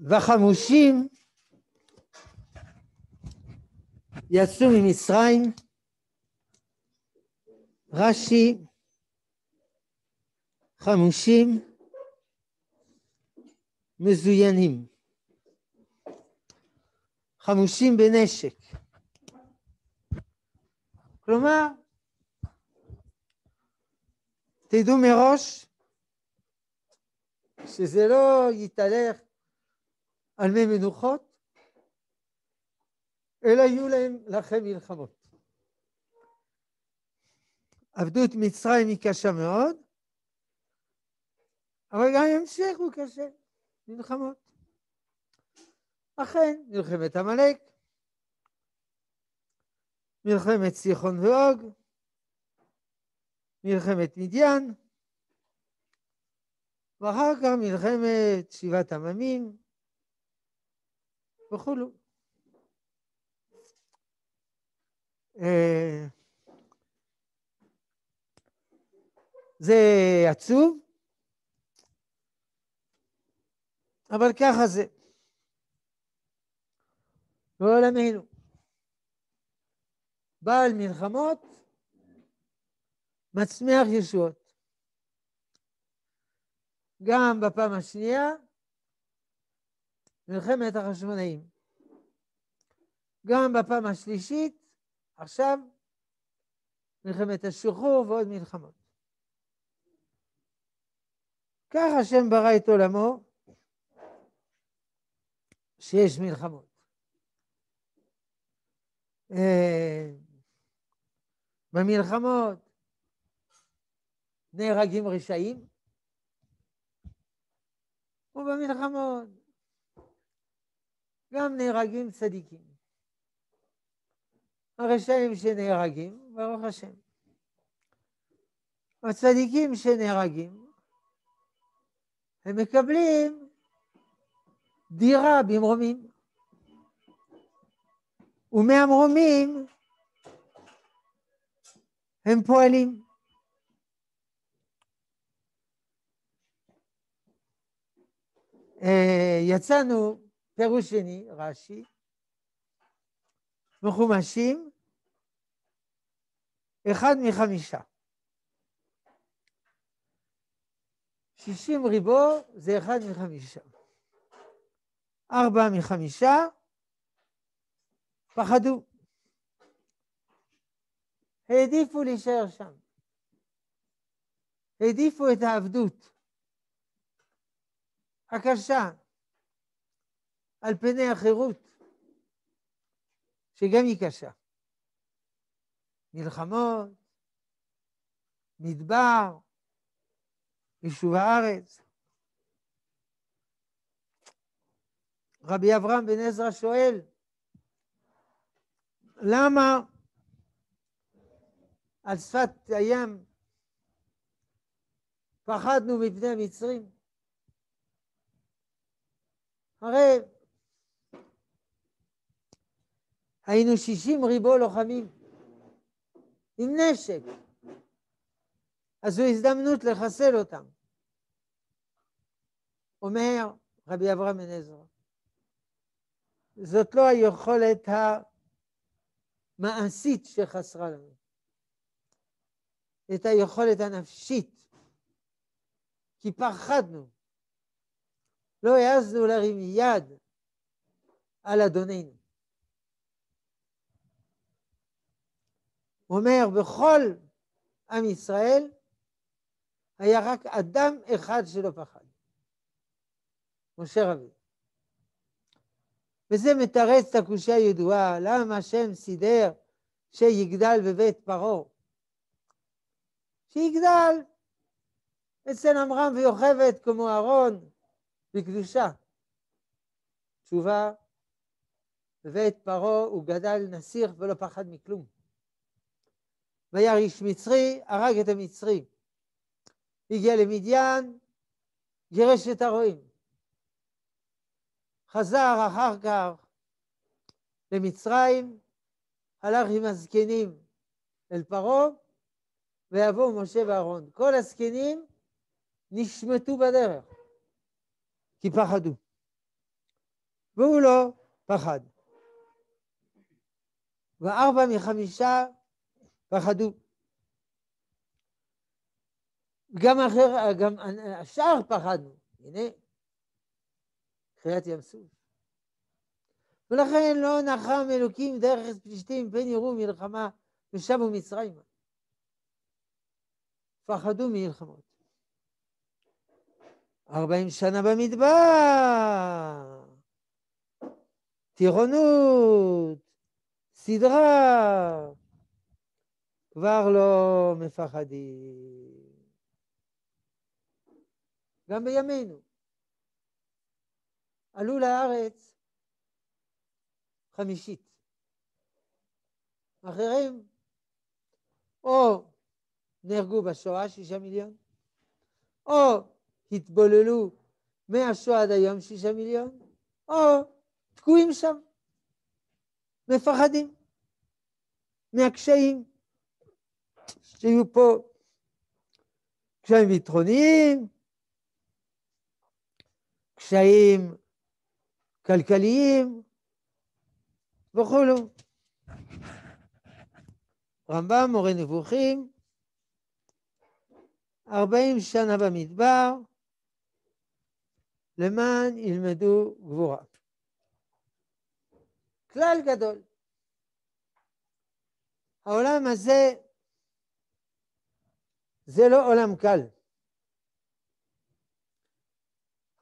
והחמושים יצאו ממצרים, רש"י, חמושים, מזוינים, חמושים בנשק. כלומר, תדעו מראש שזה לא יתהלך על מי מנוחות, אלא יהיו להם לכם מלחמות. עבדות מצרים היא קשה מאוד, אבל גם המשך הוא קשה, מלחמות. אכן, מלחמת עמלק, מלחמת סיחון ואוג, מלחמת מדיין, ואחר כך מלחמת שבעת עממים וכולו. אה, זה עצוב, אבל ככה זה. לא עולמנו. בעל מלחמות מצמיח ישועות. גם בפעם השנייה, מלחמת החשמונאים. גם בפעם השלישית, עכשיו, מלחמת השחרור ועוד מלחמות. כך השם ברא את עולמו, שיש מלחמות. אה, במלחמות נהרגים רשעים, ובמלחמות גם נהרגים צדיקים. הרשעים שנהרגים, ברוך השם. הצדיקים שנהרגים, הם מקבלים דירה במרומים. ומהמרומים הם פועלים. אה, יצאנו, פירוש שני, רש"י, מחומשים, אחד מחמישה. שישים ריבו זה אחד מחמישה. ארבע מחמישה, פחדו. העדיפו להישאר שם. העדיפו את העבדות הקשה על פני החירות, שגם היא קשה. מלחמות, מדבר, יישוב הארץ. רבי אברהם בן עזרא שואל, למה על שפת הים פחדנו מפני המצרים? הרי היינו שישים ריבו לוחמים. עם נשק, אז זו הזדמנות לחסל אותם. אומר רבי אברהם בן עזרא, זאת לא היכולת המעשית שחסרה לנו, את היכולת הנפשית, כי פחדנו, לא העזנו להרים יד על אדוננו. אומר, בכל עם ישראל היה רק אדם אחד שלא פחד, משה רבי. וזה מתרץ את הקושייה הידועה, למה השם סידר שיגדל בבית פרעה? שיגדל אצל עמרם ויוכבד כמו אהרון בקדושה. תשובה, בבית פרעה הוא גדל נסיך ולא פחד מכלום. והיה איש מצרי, הרג את המצרי. הגיע למדיין, גירש את הרועים. חזר אחר כך למצרים, הלך עם הזקנים אל פרעה, ויבואו משה ואהרון. כל הזקנים נשמטו בדרך, כי פחדו. והוא לא פחד. וארבע מחמישה פחדו. גם אחר, גם השאר פחדנו. הנה, חיית ים סוף. ולכן לא נחם אלוקים דרך פלישתים פן יראו מלחמה ושבו מצרימה. פחדו מלחמות. ארבעים שנה במדבר, טירונות, סדרה, כבר לא מפחדים. גם בימינו. עלו לארץ חמישית. אחרים או נהרגו בשואה שישה מיליון, או התבוללו מהשואה עד היום שישה מיליון, או תקועים שם, מפחדים מהקשיים שיהיו פה, קשיים ביטחוניים, קשיים כלכליים וכולו. רמב"ם, מורה נבוכים, ארבעים שנה במדבר, למען ילמדו גבורה. כלל גדול. העולם הזה זה לא עולם קל.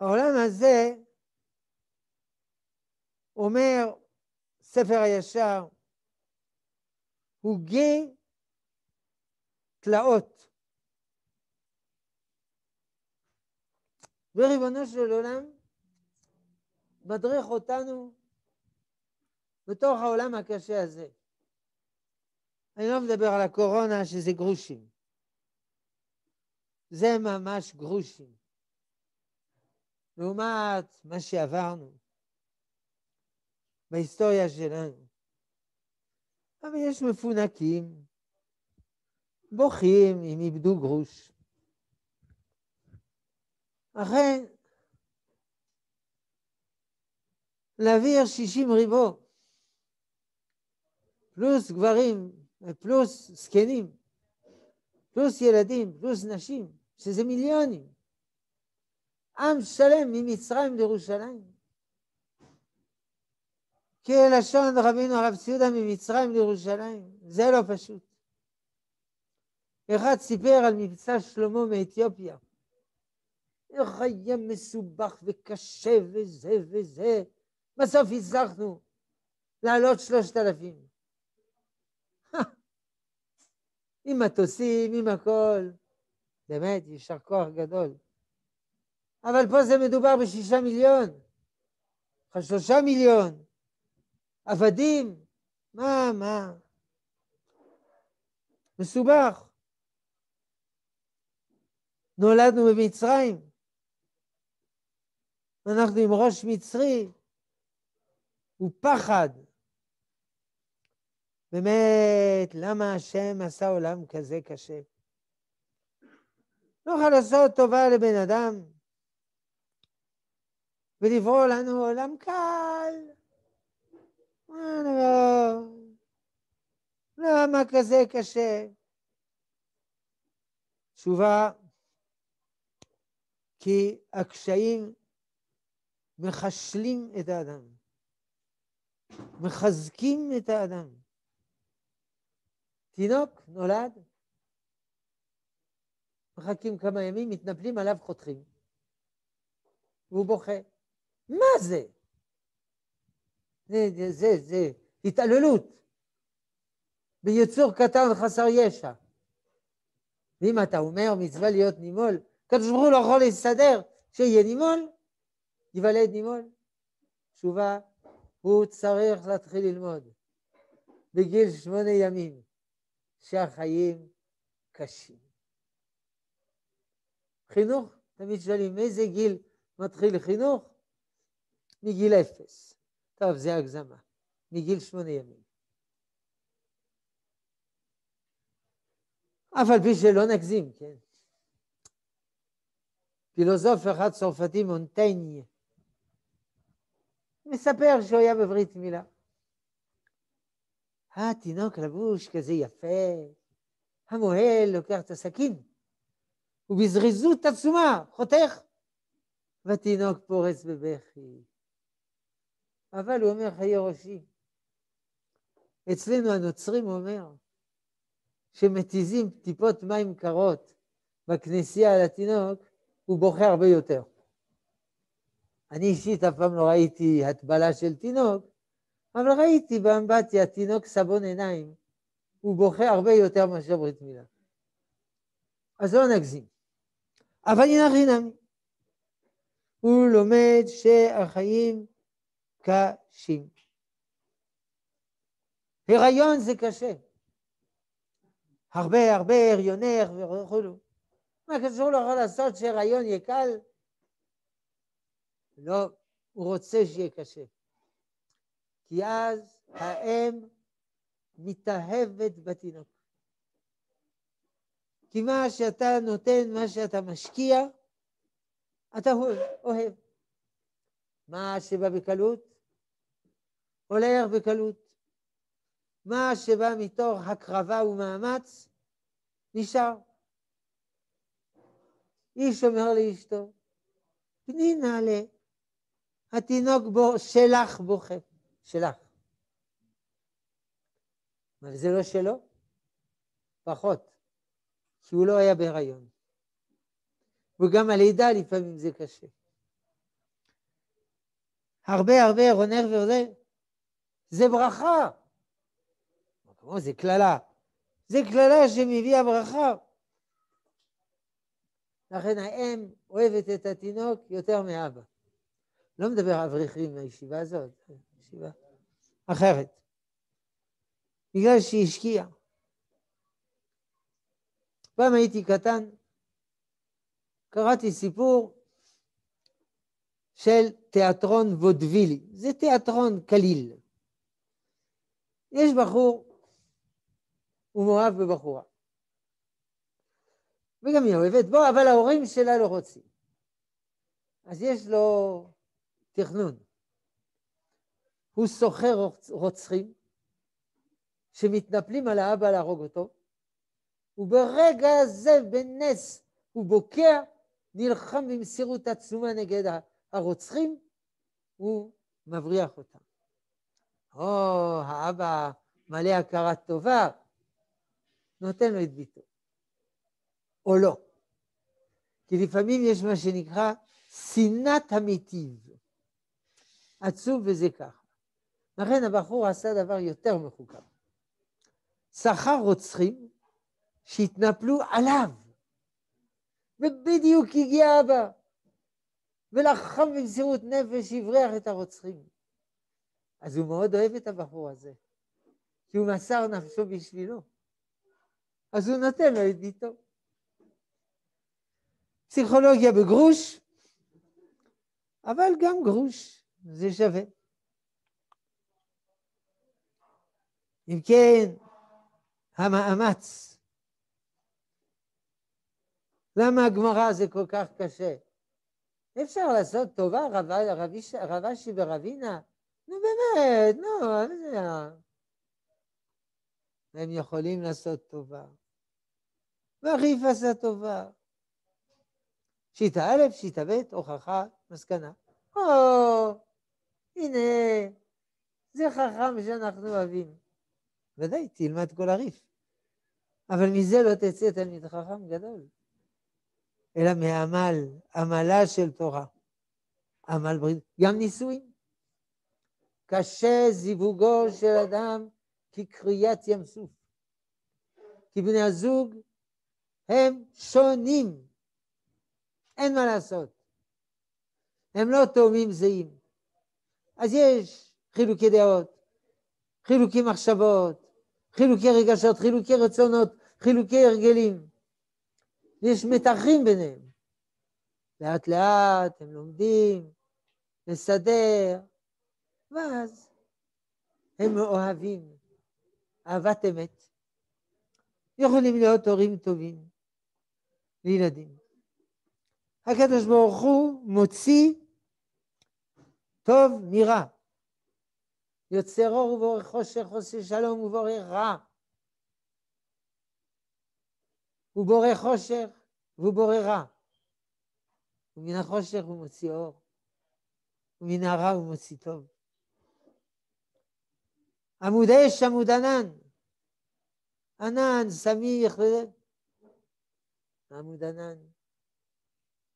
העולם הזה, אומר ספר הישר, הוא גיא תלאות. וריבונו של עולם מדריך אותנו בתוך העולם הקשה הזה. אני לא מדבר על הקורונה שזה גרושים. זה ממש גרושים. לעומת מה שעברנו בהיסטוריה שלנו. אבל יש מפונקים, בוכים אם איבדו גרוש. אכן, להעביר שישים ריבו, פלוס גברים, פלוס זקנים, פלוס ילדים, פלוס נשים, שזה מיליונים. עם שלם ממצרים לירושלים. כלשון רבינו הרב ציודה ממצרים לירושלים, זה לא פשוט. אחד סיפר על מבצע שלמה מאתיופיה. איך היה מסובך וקשה וזה וזה. בסוף הצלחנו לעלות שלושת אלפים. עם מטוסים, עם הכל. באמת, יישר כוח גדול. אבל פה זה מדובר בשישה מיליון, שלושה מיליון, עבדים, מה, מה? מסובך. נולדנו במצרים, אנחנו עם ראש מצרי, הוא פחד. באמת, למה השם עשה עולם כזה קשה? לא יכול לעשות טובה לבן אדם, ולברוא לנו עולם קל. לא, למה כזה קשה? תשובה, כי הקשיים מחשלים את האדם, מחזקים את האדם. תינוק נולד, מחכים כמה ימים, מתנפלים עליו, חותכים, והוא בוכה. מה זה? זה, זה, זה, זה התעללות ביצור קטן וחסר ישע. ואם אתה אומר מצווה להיות נימול, הקדוש ברוך הוא לא יכול להסתדר שיהיה נימול, ייוולד נימול. תשובה, הוא צריך להתחיל ללמוד בגיל שמונה ימים, שהחיים קשים. חינוך, תמיד שואלים, מאיזה גיל מתחיל חינוך? מגיל אפס. טוב, זה הגזמה. מגיל שמונה ימים. אף על פי שלא נגזים, כן? פילוסוף אחד צרפתי, מונטיין, מספר שהוא היה בברית מילה. התינוק לבוש כזה יפה, המוהל לוקח את הסכין, ובזריזות עצומה חותך, והתינוק פורץ בבכי. אבל הוא אומר, חיי ראשי, אצלנו הנוצרים, אומר, שמתיזים טיפות מים קרות בכנסייה על התינוק, הוא בוכה הרבה יותר. אני אישית אף פעם לא ראיתי הטבלה של תינוק, אבל ראיתי באמבטיה תינוק סבון עיניים, הוא בוכה הרבה יותר מאשר ברית מילה. אז לא נגזים. אבל הנה חינמי. הוא לומד שהחיים קשים. הריון זה קשה. הרבה הרבה הריונך וכולו. מה קשור לו יכול לעשות שהריון יהיה קל? לא, הוא רוצה שיהיה קשה. כי אז האם מתאהבת בתינוק. כי מה שאתה נותן, מה שאתה משקיע, אתה אוהב. מה שבא בקלות, הולך בקלות. מה שבא מתוך הקרבה ומאמץ, נשאר. איש אומר לאשתו, תני נעלה, התינוק בו, שלך בוכה, שלך. אבל זה לא שלו? פחות, כי הוא לא היה בהיריון. וגם הלידה לפעמים זה קשה. הרבה הרבה רונר וזה, זה ברכה. כמו זה קללה. זה קללה שמביאה ברכה. לכן האם אוהבת את התינוק יותר מאבא. לא מדבר אברכים מהישיבה הזאת, ישיבה אחרת. בגלל שהיא השקיעה. פעם הייתי קטן, קראתי סיפור של תיאטרון וודווילי. זה תיאטרון קליל. יש בחור, הוא מאוהב בבחורה. וגם היא אוהבת בו, אבל ההורים שלה לא רוצים. אז יש לו תכנון. הוא סוחר רוצחים שמתנפלים על האבא להרוג אותו, וברגע הזה, בנס, הוא בוקע, נלחם במסירות עצומה נגד הרוצחים, הוא מבריח אותם. או, האבא מלא הכרת טובה, נותן לו את ביתו. או לא. כי לפעמים יש מה שנקרא שנאת המיטיב. עצוב וזה ככה. לכן הבחור עשה דבר יותר מחוכם. שכר רוצחים שהתנפלו עליו, ובדיוק הגיע אבא, ולחם במסירות נפש הבריח את הרוצחים. אז הוא מאוד אוהב את הבחור הזה, כי הוא מסר נפשו בשבילו. אז הוא נותן לו את ביתו. פסיכולוגיה בגרוש, אבל גם גרוש זה שווה. אם כן, המאמץ. למה הגמרא זה כל כך קשה? אפשר לעשות טובה, רב אשי ורבינה? נו באמת, נו, הם יכולים לעשות טובה. והריף עשה טובה. שיטה א', שיטה ב', הוכחה, מסקנה. או, הנה, זה חכם שאנחנו אוהבים. ודאי, תלמד כל הריף. אבל מזה לא תצא תלמיד חכם גדול, אלא מעמל, עמלה של תורה. עמל ברית, גם נישואין. קשה זיווגו של אדם כקריאת ים סוף. כי בני הזוג הם שונים. אין מה לעשות. הם לא תאומים זהים. אז יש חילוקי דעות, חילוקי מחשבות, חילוקי רגשות, חילוקי רצונות, חילוקי הרגלים. יש מתחים ביניהם. לאט לאט הם לומדים לסדר, ואז הם אוהבים אהבת אמת. יכולים להיות הורים טובים לילדים. הקדוש ברוך הוא מוציא טוב מרע, יוצר אור ובורא חושך, עושה שלום ובורא רע. הוא בורא חושך והוא בורא רע. ומן החושך הוא מוציא אור, ומן הרע הוא מוציא טוב. עמוד אש, עמוד ענן. ענן, סמיך, עמוד ענן.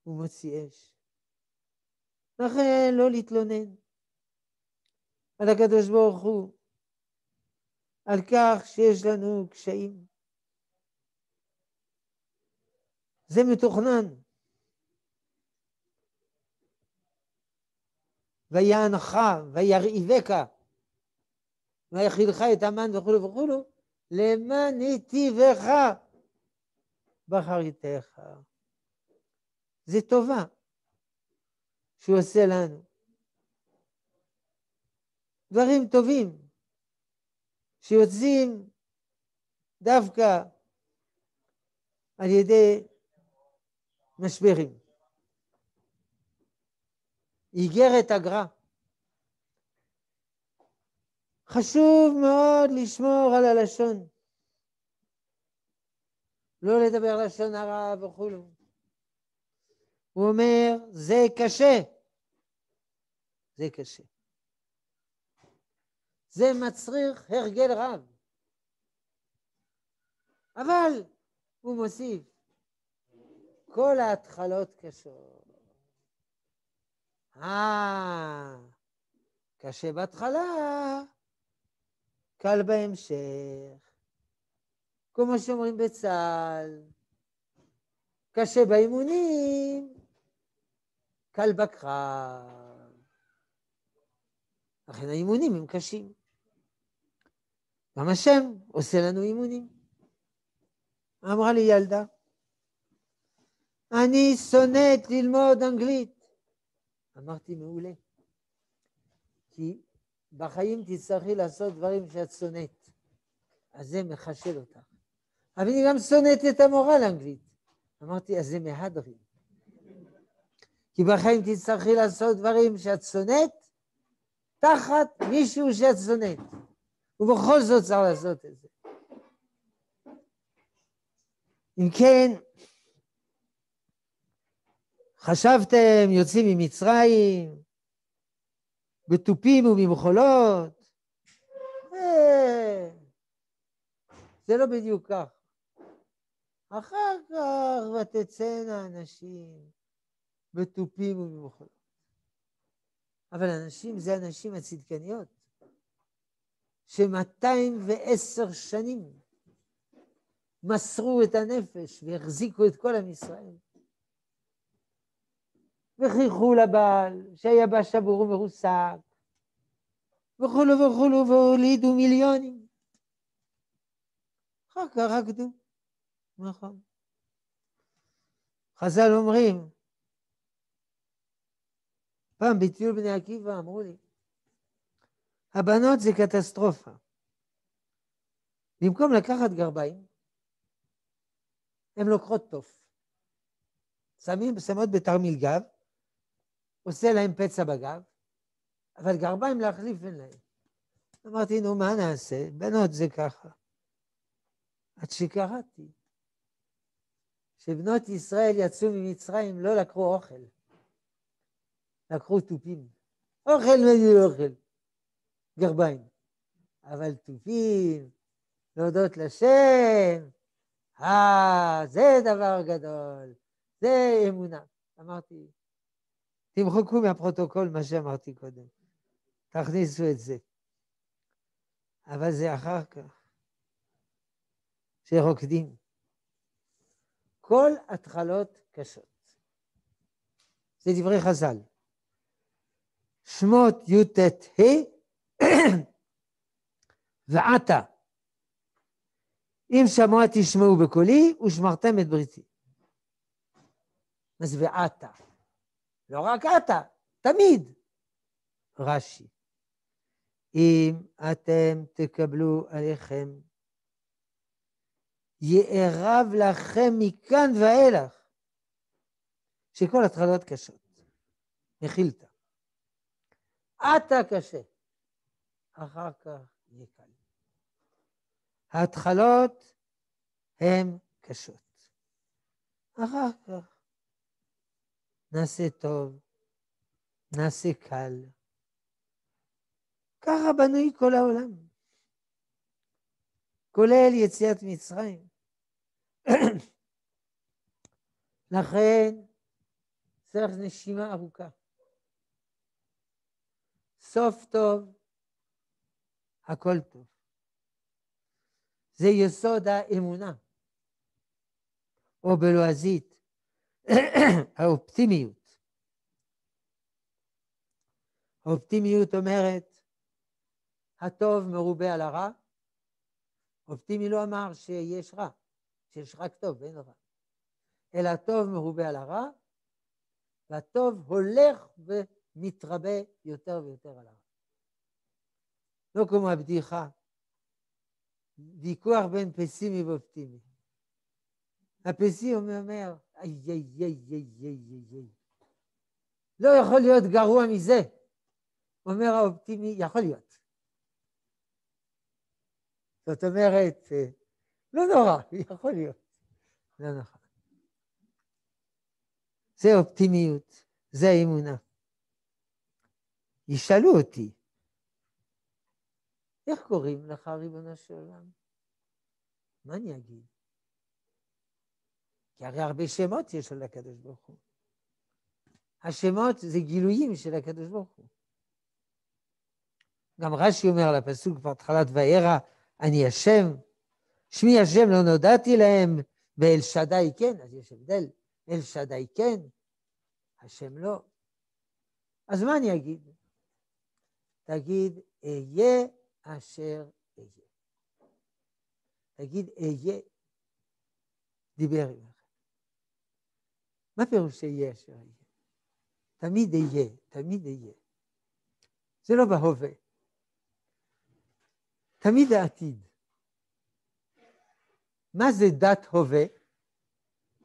הוא מוציא אש. לכן לא להתלונן על הקדוש ברוך הוא, על כך שיש לנו קשיים. זה מתוכנן. ויענך וירעיבך ויכילך את המן וכולו וכולו למען נתיבך בחריתך. זה טובה שהוא עושה לנו. דברים טובים שיוצאים דווקא על ידי משברים. איגרת הגר"א. חשוב מאוד לשמור על הלשון. לא לדבר לשון הרע וכולו. הוא אומר, זה קשה. זה קשה. זה מצריך הרגל רב. אבל, הוא מוסיף, כל ההתחלות קשות. אה, קשה בהתחלה, קל בהמשך. כמו שאומרים בצה"ל, קשה באימונים, קל בקרב. לכן האימונים הם קשים. גם השם עושה לנו אימונים. אמרה לי ילדה, אני שונאת ללמוד אנגלית. אמרתי, מעולה. כי בחיים תצטרכי לעשות דברים שאת שונאת. אז זה מחשל אותך. אבל אני גם שונאת את המורה לאנגלית. אמרתי, אז זה מהדרין. כי בחיים תצטרכי לעשות דברים שאת שונאת, תחת מישהו שאת שונאת. ובכל זאת צריך לעשות את זה. אם כן, חשבתם יוצאים ממצרים, בתופים ובמחולות? אה, זה לא בדיוק כך. אחר כך ותצאנה אנשים בתופים ובמחולות. אבל אנשים זה הנשים הצדקניות, שמאתיים ועשר שנים מסרו את הנפש והחזיקו את כל עם ישראל. וחייכו לבעל, שהיה בה שבור ומרוסק, וכולו וכולו, והולידו מיליונים. אחר כך רקדו, נכון. חז"ל אומרים, פעם בטיול בני עקיבא אמרו לי, הבנות זה קטסטרופה. במקום לקחת גרביים, הן לוקחות תוף. שמים, שמות בתרמיל גב, עושה להם פצע בגב, אבל גרביים להחליף אין להם. אמרתי, נו, מה נעשה? בנות זה ככה. עד שקראתי שבנות ישראל יצאו ממצרים, לא לקחו אוכל, לקחו תופים. אוכל מביא אוכל, גרביים. אבל תופים, להודות לשם, אה, זה דבר גדול, זה אמונה. אמרתי, תמחקו מהפרוטוקול מה שאמרתי קודם, תכניסו את זה. אבל זה אחר כך, שרוקדים. כל התחלות קשות. זה דברי חז"ל. שמות י"ט ה' ועתה. אם שמוע תשמעו בקולי ושמרתם את בריתי. אז ועתה. לא רק אתה, תמיד. רש"י, אם אתם תקבלו עליכם, יערב לכם מכאן ואילך, שכל התחלות קשות. מכילתא. אתה קשה. אחר כך יהיה. ההתחלות הן קשות. אחר כך נעשה טוב, נעשה קל. ככה בנוי כל העולם, כולל יציאת מצרים. לכן צריך נשימה ארוכה. סוף טוב, הכל טוב. זה יסוד האמונה, או בלועזית, האופטימיות. האופטימיות אומרת, הטוב מרובה על הרע. אופטימי לא אמר שיש רע, שיש רק טוב ואין רע. אלא הטוב מרובה על הרע, והטוב הולך ומתרבה יותר ויותר על הרע. לא כמו הבדיחה, ויכוח בין פסימי ואופטימי. הפסימי אומר, איי, איי, איי, איי, איי, איי. לא יכול להיות גרוע מזה. אומר האופטימי, יכול להיות. זאת אומרת, לא נורא, יכול להיות. לא נכון. זה אופטימיות, זה האמונה. ישאלו אותי, איך קוראים לך, ריבונו של עולם? מה אני אגיד? כי הרי הרבה שמות יש על הקדוש ברוך הוא. השמות זה גילויים של הקדוש ברוך הוא. גם רש"י אומר על הפסוק בהתחלת וירא, אני השם, שמי השם לא נודעתי להם, ואל שדי כן, אז יש הבדל, אל שדי כן, השם לא. אז מה אני אגיד? תגיד, אהיה אשר אהיה. תגיד, אהיה, דיבר עמך. מה פירוש אהיה אשר אהיה? תמיד אהיה, תמיד אהיה. זה לא בהווה. תמיד העתיד. מה זה דת הווה?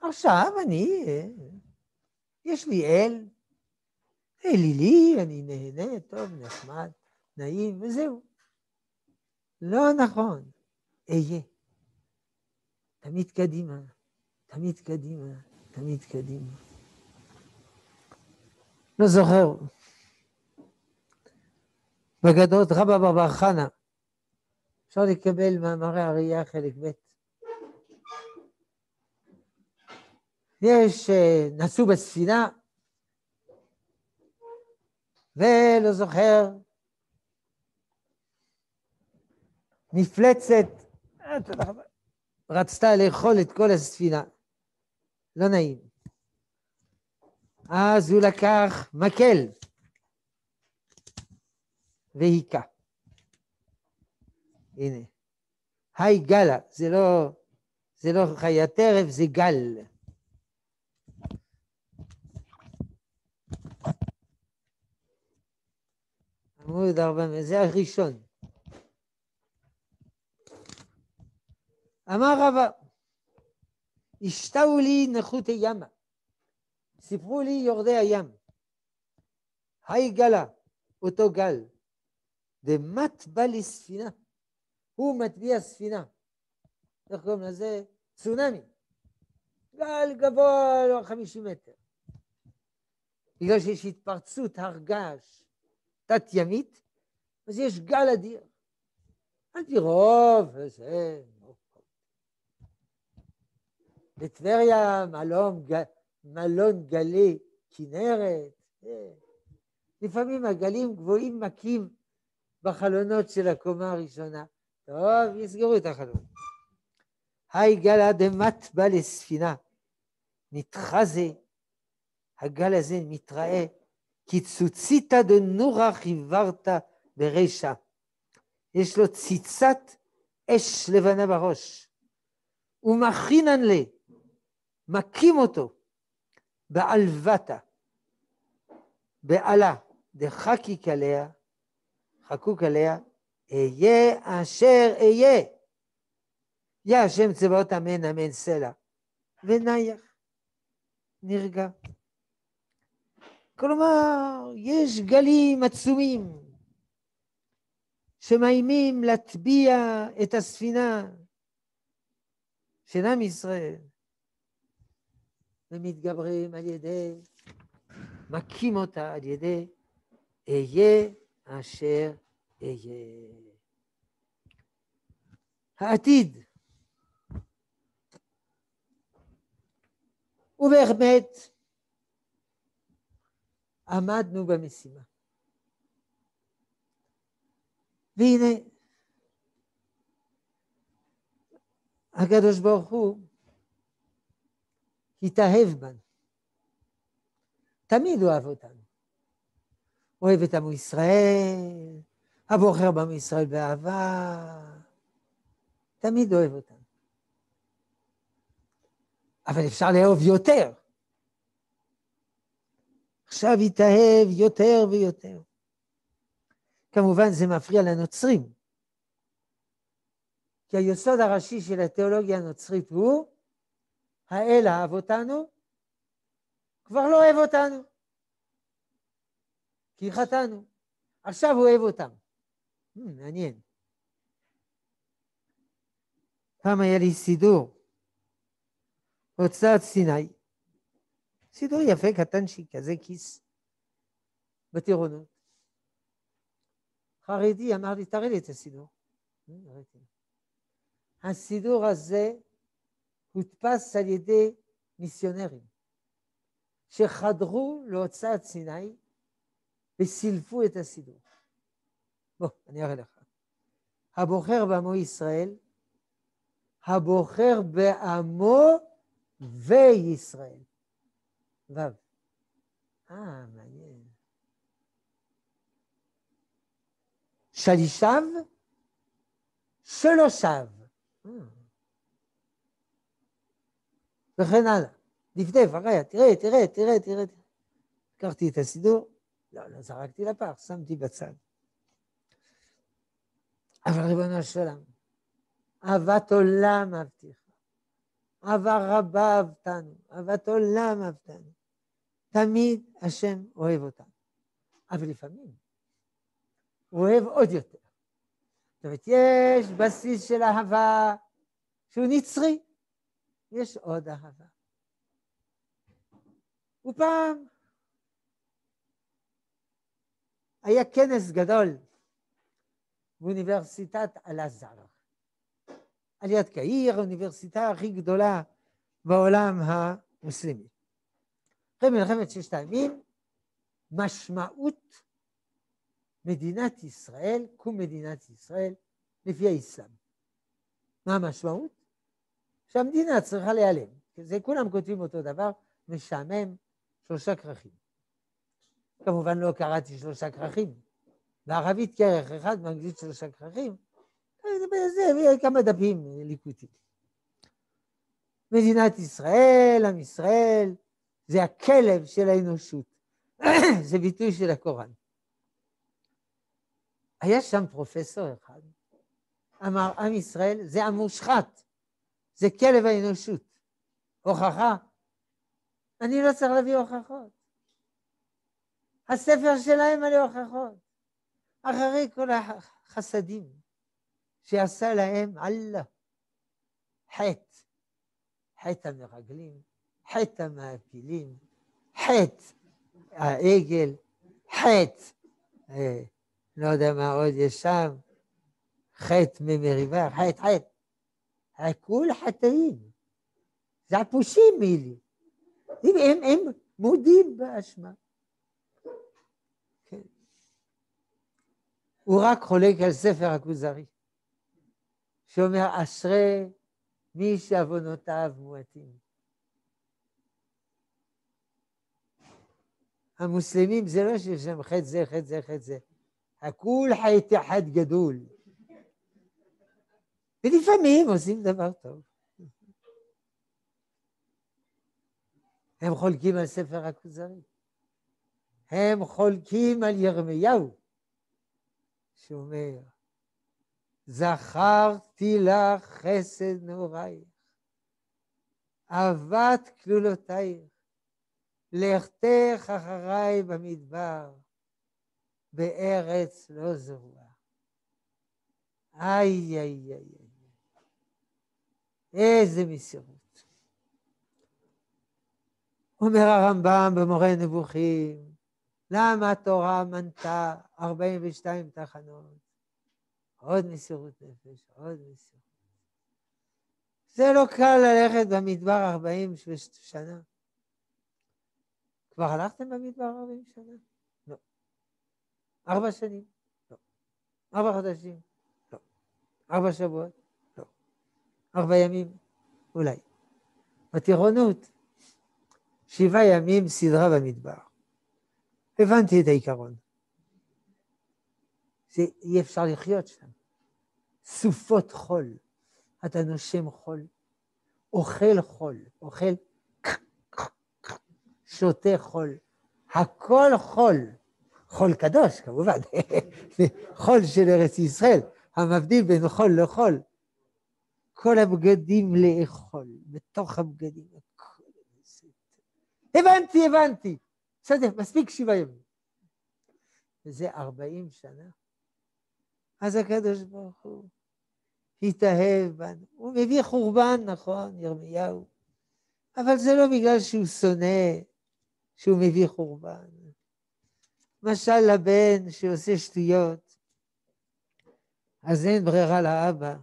עכשיו אני, יש לי אל, אלילי, אני נהנה, טוב, נחמד, נעים, וזהו. לא נכון, אהיה. תמיד קדימה, תמיד קדימה, תמיד קדימה. לא זוכר. בגדות רבא בר חנה, אפשר לקבל מאמרי הראייה חלק ב'. יש, אה, נסעו בספינה, ולא זוכר, מפלצת, אה, רצתה לאכול את כל הספינה. לא נעים. אז הוא לקח מקל והיכה. הנה. היי גלה, זה לא, זה לא חיית טרף, זה גל. עמוד 400, זה הראשון. אמר רבא, השתאו לי נחותי ימה, סיפרו לי יורדי הים. היי גלה, אותו גל, דמת בא לספינה, הוא מטביע ספינה. איך קוראים לזה? צונאמי. גל גבוה, לא 50 מטר. בגלל שיש התפרצות הר געש תת-ימית, אז יש גל אדיר. על פי בטבריה מלון, מלון גלי כנרת. אה. לפעמים הגלים גבוהים מכים בחלונות של הקומה הראשונה. טוב, יסגרו את החלון. היי גלה דמת בא לספינה, נתחזה, הגל הזה מתראה, קיצוציתא דנורא חיוורת ברשע. יש לו ציצת אש לבנה בראש. ומכינן לי, מכים אותו בעלבתה, בעלה, דחקיק עליה, חקוק עליה, אהיה אשר אהיה. יא השם צבאות אמן אמן סלע. ונייח, נרגע. כלומר, יש גלים עצומים שמאיימים להטביע את הספינה של עם ישראל, ומתגברים על ידי, מכים אותה על ידי אהיה אשר אהיה. העתיד. ובאמת, עמדנו במשימה. והנה, הקדוש ברוך הוא התאהב בנו. תמיד אוהב אותנו. אוהב את עמו ישראל, הבוחר בעמו ישראל באהבה, תמיד אוהב אותנו. אבל אפשר לאהוב יותר. עכשיו התאהב יותר ויותר. כמובן זה מפריע לנוצרים, כי היסוד הראשי של התיאולוגיה הנוצרית הוא האל אהב אותנו, כבר לא אוהב אותנו, כי חטאנו. עכשיו הוא אוהב אותם. Hmm, מעניין. פעם היה לי סידור, הוצאת סיני. סידור יפה, קטנצ'יק, כזה כיס, בטירונות. חרדי אמר לי, תראה לי את הסידור. הסידור הזה הודפס על ידי מיסיונרים שחדרו להוצאת סיני וסילפו את הסידור. בוא, אני אראה לך. הבוחר בעמו ישראל, הבוחר בעמו וישראל. ו'. אה, מעניין. שלישיו שלא שב. אה. וכן הלאה. דפדף, אחריה, תראה, תראה, תראה, תראה. לקחתי את הסידור, לא, לא זרקתי לפח, שמתי בצד. אבל ריבונו של עולם, אהבת עולם אהבתיך, אהבה רבה אהבתנו, אהבת עולם אהבתנו. תמיד השם אוהב אותנו. אבל לפעמים הוא אוהב עוד יותר. זאת אומרת, יש בסיס של אהבה שהוא נצרי, יש עוד אהבה. ופעם היה כנס גדול באוניברסיטת אל-עזר, על יד קהיר, האוניברסיטה הכי גדולה בעולם המוסלמי. אחרי מלחמת ששת הימים, משמעות מדינת ישראל, קום מדינת ישראל, לפי האסלאם. מה המשמעות? שהמדינה צריכה להיעלם. זה כולם כותבים אותו דבר, משעמם, שלושה כרכים. כמובן לא קראתי שלושה כרכים. בערבית כרך אחד, באנגלית שלושה כרכים. זה כמה דפים ליקוטים. מדינת ישראל, עם ישראל, זה הכלב של האנושות. זה ביטוי של הקוראן. היה שם פרופסור אחד, אמר, עם ישראל זה המושחת, זה כלב האנושות. הוכחה? אני לא צריך להביא הוכחות. הספר שלהם מלא הוכחות. אחרי כל החסדים שעשה להם אללה, חטא, חטא המרגלים, חטא המעפילים, חטא העגל, חטא, אה, לא יודע מה עוד יש שם, חטא ממריבה, חטא, חטא. הכול חטאים. זה הפושעים מילי. הם, הם מודים באשמה. כן. הוא רק חולק על ספר הכוזרי, שאומר, אשרי מי שעוונותיו מועטים. המוסלמים זה לא שיש להם חטא זה, חטא זה, חטא זה. הכול חטא אחד גדול. ולפעמים עושים דבר טוב. הם חולקים על ספר הכוזרי. הם חולקים על ירמיהו, שאומר, זכרתי לך חסד נעורייך, אהבת כלולותייך, לכתך אחריי במדבר, בארץ לא זרועה. איי, איי, איי, איזה מסירות. אומר הרמב"ם במורה נבוכים, למה התורה מנתה 42 תחנות? עוד מסירות נפש, עוד מסירות. זה לא קל ללכת במדבר 40 שנה. כבר הלכתם במדבר 40 שנה? לא. ארבע שנים? לא. ארבע חודשים? לא. ארבע שבועות? ארבע ימים? אולי. בטירונות, שבעה ימים סדרה במדבר. הבנתי את העיקרון. זה אי אפשר לחיות שם. סופות חול. אתה נושם חול, אוכל חול, אוכל, שותה חול, הכל חול. חול קדוש, כמובן, חול של ארץ ישראל, המבדיל בין חול לחול. כל הבגדים לאכול, בתוך הבגדים, הבנתי, הבנתי. בסדר, מספיק שבעה ימים. וזה ארבעים שנה. אז הקדוש ברוך הוא התאהב בנו. הוא מביא חורבן, נכון, ירמיהו, אבל זה לא בגלל שהוא שונא שהוא מביא חורבן. משל לבן שעושה שטויות, אז אין ברירה לאבא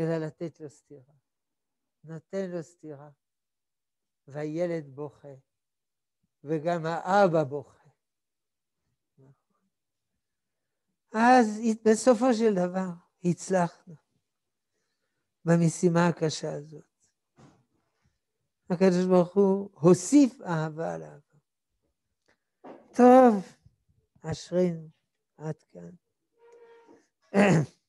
אלא לתת לו סטירה. נותן לו סטירה, והילד בוכה, וגם האבא בוכה. אז בסופו של דבר הצלחנו. במשימה הקשה הזאת. הקדוש ברוך הוא הוסיף אהבה על אהבה. טוב, אשרינו, עד כאן.